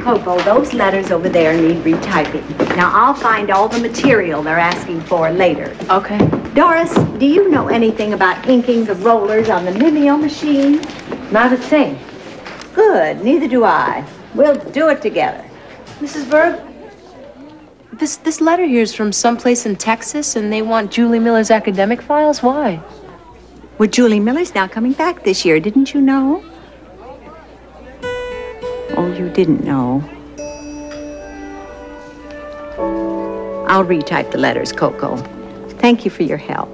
Coco, those letters over there need retyping. Now, I'll find all the material they're asking for later. Okay. Doris, do you know anything about inking the rollers on the Mimeo machine? Not a thing. Good, neither do I. We'll do it together. Mrs. Berg, this, this letter here is from someplace in Texas, and they want Julie Miller's academic files? Why? Well, Julie Miller's now coming back this year, didn't you know? Oh, you didn't know. I'll retype the letters, Coco. Thank you for your help.